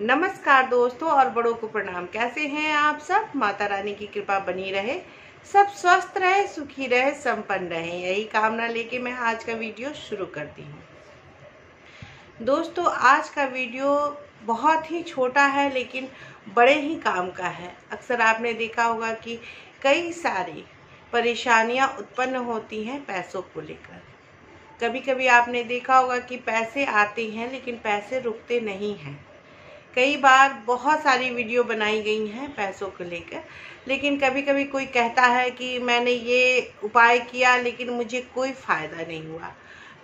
नमस्कार दोस्तों और बड़ों को प्रणाम। कैसे हैं आप सब? माता रानी की कृपा बनी रहे, सब स्वस्थ रहे, सुखी रहे, संपन्न रहे। यही कामना लेके मैं आज का वीडियो शुरू करती हूँ। दोस्तों, आज का वीडियो बहुत ही छोटा है, लेकिन बड़े ही काम का है। अक्सर आपने देखा होगा कि कई सारी परेशानियाँ उत्पन्न होती हैं पैसों को लेकर। कभी कभी आपने देखा होगा कि पैसे आते हैं, लेकिन पैसे रुकते नहीं हैं। कई बार बहुत सारी वीडियो बनाई गई हैं पैसों को लेकर, लेकिन कभी कभी कोई कहता है कि मैंने ये उपाय किया, लेकिन मुझे कोई फ़ायदा नहीं हुआ।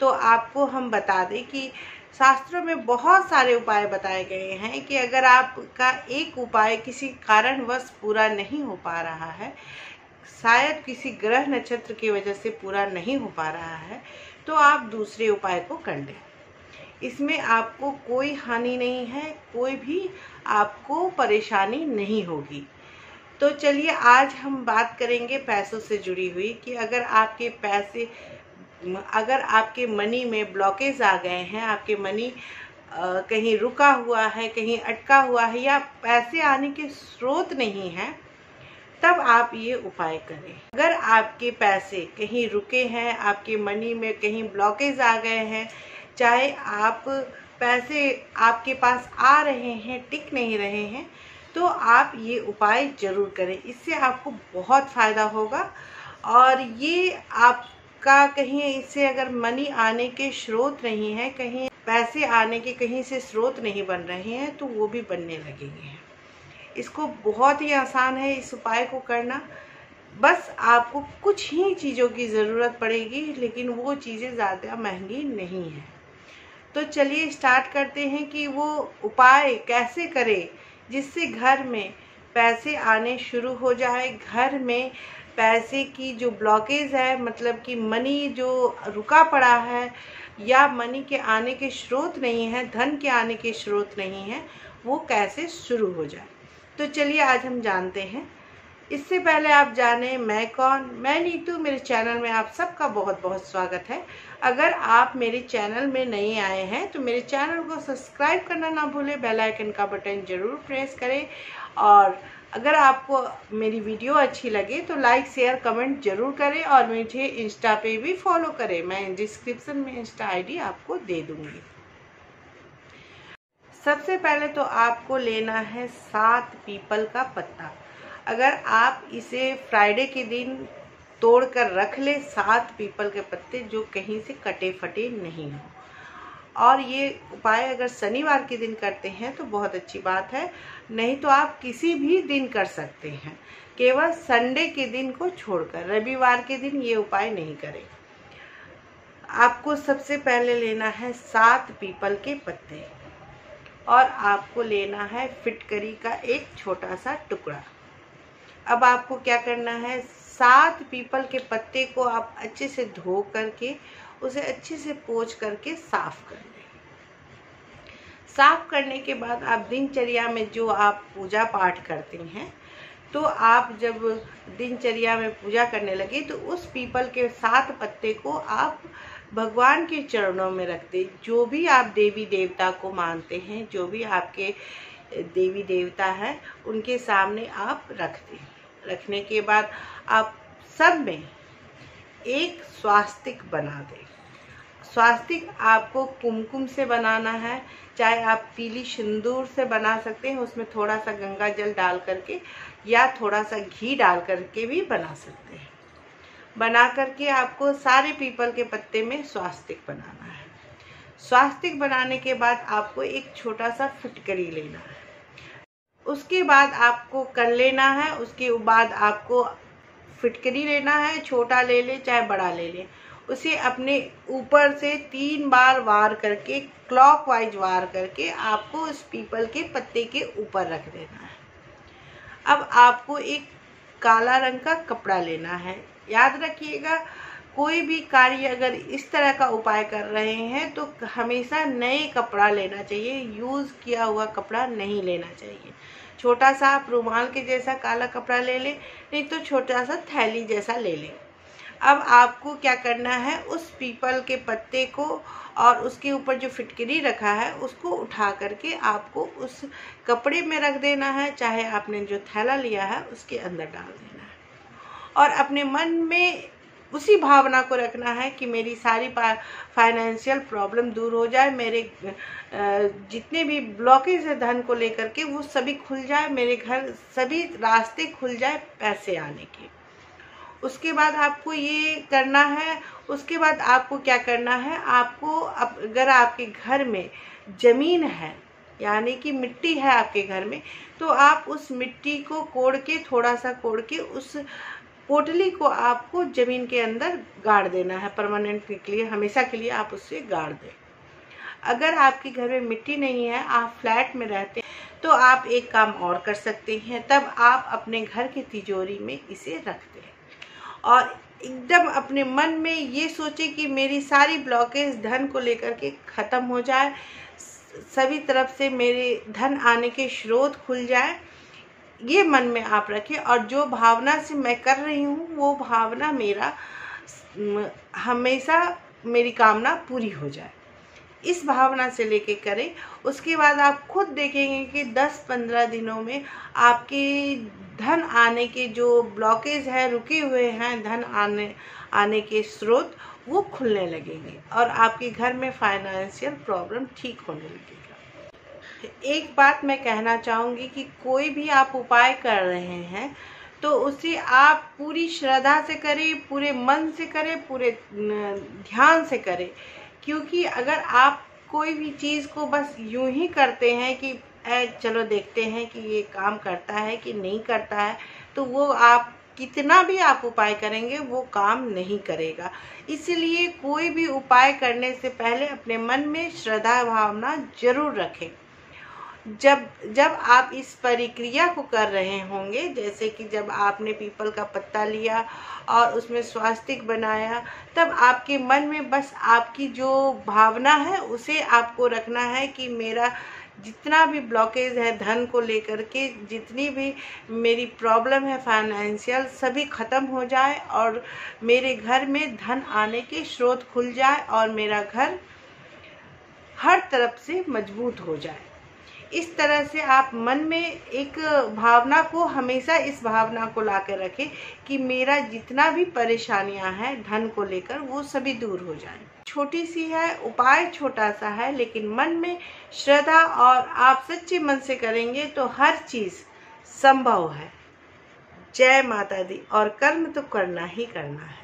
तो आपको हम बता दें कि शास्त्रों में बहुत सारे उपाय बताए गए हैं कि अगर आपका एक उपाय किसी कारणवश पूरा नहीं हो पा रहा है, शायद किसी ग्रह नक्षत्र की वजह से पूरा नहीं हो पा रहा है तो आप दूसरे उपाय को कर लें। इसमें आपको कोई हानि नहीं है, कोई भी आपको परेशानी नहीं होगी। तो चलिए, आज हम बात करेंगे पैसों से जुड़ी हुई कि अगर आपके पैसे, अगर आपके मनी में ब्लॉकेज आ गए हैं, आपके मनी कहीं रुका हुआ है, कहीं अटका हुआ है या पैसे आने के स्रोत नहीं है, तब आप ये उपाय करें। अगर आपके पैसे कहीं रुके हैं, आपके मनी में कहीं ब्लॉकेज आ गए हैं चाहे आप पैसे आपके पास आ रहे हैं, टिक नहीं रहे हैं तो आप ये उपाय ज़रूर करें। इससे आपको बहुत फ़ायदा होगा। और ये आपका कहीं इससे अगर मनी आने के स्रोत नहीं है, कहीं पैसे आने के कहीं से स्रोत नहीं बन रहे हैं तो वो भी बनने लगेंगे। इसको बहुत ही आसान है इस उपाय को करना। बस आपको कुछ ही चीज़ों की ज़रूरत पड़ेगी, लेकिन वो चीज़ें ज़्यादा महँगी नहीं है। तो चलिए स्टार्ट करते हैं कि वो उपाय कैसे करें जिससे घर में पैसे आने शुरू हो जाए। घर में पैसे की जो ब्लॉकेज है मतलब कि मनी जो रुका पड़ा है या मनी के आने के स्रोत नहीं है, धन के आने के स्रोत नहीं है, वो कैसे शुरू हो जाए। तो चलिए आज हम जानते हैं इससे पहले आप जाने मैं कौन, मैं नीतू, मेरे चैनल में आप सबका बहुत बहुत स्वागत है। अगर आप मेरे चैनल में नए आए हैं तो मेरे चैनल को सब्सक्राइब करना ना भूलें, बेल आइकन का बटन ज़रूर प्रेस करें। और अगर आपको मेरी वीडियो अच्छी लगे तो लाइक, शेयर, कमेंट ज़रूर करें और मुझे इंस्टा पे भी फॉलो करें। मैं डिस्क्रिप्शन में इंस्टा आईडी आपको दे दूँगी। सबसे पहले तो आपको लेना है सात पीपल का पत्ता। अगर आप इसे फ्राइडे के दिन तोड़ कर रख ले सात पीपल के पत्ते जो कहीं से कटे फटे नहीं हों। और ये उपाय अगर शनिवार के दिन करते हैं तो बहुत अच्छी बात है। नहीं तो आप किसी भी दिन कर सकते हैं। केवल संडे के दिन को छोड़कर रविवार के दिन ये उपाय नहीं करें। आपको सबसे पहले लेना है सात पीपल के पत्ते। और आपको लेना है फिटकरी का एक छोटा सा टुकड़ा। अब आपको क्या करना है? सात पीपल के पत्ते को आप अच्छे से धो करके, उसे अच्छे से पोछ करके साफ़ कर लें। साफ़ करने के बाद आप दिनचर्या में जो आप पूजा पाठ करते हैं तो आप जब दिनचर्या में पूजा करने लगे तो उस पीपल के सात पत्ते को आप भगवान के चरणों में रख दें। जो भी आप देवी देवता को मानते हैं, जो भी आपके देवी देवता है, उनके सामने आप रख दें। रखने के बाद आप सब में एक स्वास्तिक बना दें। स्वास्तिक आपको कुमकुम से बनाना है, चाहे आप पीली सिंदूर से बना सकते हैं, उसमें थोड़ा सा गंगा जल डाल करके या थोड़ा सा घी डाल करके भी बना सकते हैं। बना करके आपको सारे पीपल के पत्ते में स्वास्तिक बनाना है। स्वास्तिक बनाने के बाद आपको एक छोटा सा फिटकरी लेना है। उसके बाद आपको कर लेना है, उसके बाद आपको फिटकरी लेना है, छोटा ले ले, चाहे बड़ा ले ले। उसे अपने ऊपर से तीन बार वार करके क्लॉकवाइज वार करके आपको उस पीपल के पत्ते के ऊपर रख देना है। अब आपको एक काला रंग का कपड़ा लेना है। याद रखिएगा कोई भी कार्य अगर इस तरह का उपाय कर रहे हैं तो हमेशा नए कपड़ा लेना चाहिए। यूज़ किया हुआ कपड़ा नहीं लेना चाहिए। छोटा सा आप रुमाल के जैसा काला कपड़ा ले लें, नहीं तो छोटा सा थैली जैसा ले लें। अब आपको क्या करना है, उस पीपल के पत्ते को और उसके ऊपर जो फिटकरी रखा है, उसको उठा करके आपको उस कपड़े में रख देना है, चाहे आपने जो थैला लिया है, उसके अंदर डाल देना है। और अपने मन में उसी भावना को रखना है कि मेरी सारी फाइनेंशियल प्रॉब्लम दूर हो जाए, मेरे जितने भी ब्लॉकेज है धन को लेकर के, वो सभी खुल जाए, मेरे घर सभी रास्ते खुल जाए पैसे आने के। उसके बाद आपको ये करना है, उसके बाद आपको क्या करना है, आपको अगर आपके घर में ज़मीन है, यानी कि मिट्टी है आपके घर में तो आप उस मिट्टी को कोड़ के, थोड़ा सा कोड़ के उस पोटली को आपको ज़मीन के अंदर गाड़ देना है परमानेंट के लिए, हमेशा के लिए आप उससे गाड़ दें। अगर आपके घर में मिट्टी नहीं है, आप फ्लैट में रहते हैं तो आप एक काम और कर सकते हैं, तब आप अपने घर की तिजोरी में इसे रख दें। और एकदम अपने मन में ये सोचे कि मेरी सारी ब्लॉकेज धन को लेकर के ख़त्म हो जाए सभी तरफ़ से मेरे धन आने के स्रोत खुल जाए ये मन में आप रखें और जो भावना से मैं कर रही हूँ, वो भावना मेरा हमेशा मेरी कामना पूरी हो जाए। इस भावना से लेके करें। उसके बाद आप खुद देखेंगे कि 10-15 दिनों में आपके धन आने के जो ब्लॉकेज है, रुके हुए हैं धन आने आने के स्रोत, वो खुलने लगेंगे और आपके घर में फाइनेंशियल प्रॉब्लम ठीक होने लगेगा। एक बात मैं कहना चाहूँगी कि कोई भी आप उपाय कर रहे हैं तो उसे आप पूरी श्रद्धा से करें, पूरे मन से करें, पूरे ध्यान से करें। क्योंकि अगर आप कोई भी चीज़ को बस यूँ ही करते हैं कि चलो देखते हैं कि ये काम करता है कि नहीं करता है तो वो आप, कितना भी आप उपाय करेंगे, वो काम नहीं करेगा। इसलिए कोई भी उपाय करने से पहले अपने मन में श्रद्धा भावना ज़रूर रखें। जब जब आप इस प्रक्रिया को कर रहे होंगे, जैसे कि जब आपने पीपल का पत्ता लिया और उसमें स्वास्तिक बनाया, तब आपके मन में बस आपकी जो भावना है, उसे आपको रखना है कि मेरा जितना भी ब्लॉकेज है धन को लेकर के, जितनी भी मेरी प्रॉब्लम है फाइनेंशियल सभी ख़त्म हो जाए और मेरे घर में धन आने के स्रोत खुल जाए और मेरा घर हर तरफ़ से मज़बूत हो जाए। इस तरह से आप मन में एक भावना को हमेशा इस भावना को ला कर रखें कि मेरा जितना भी परेशानियाँ हैं धन को लेकर, वो सभी दूर हो जाए। छोटी सी है, उपाय छोटा सा है, लेकिन मन में श्रद्धा और आप सच्चे मन से करेंगे तो हर चीज़ संभव है। जय माता दी, और कर्म तो करना ही करना है।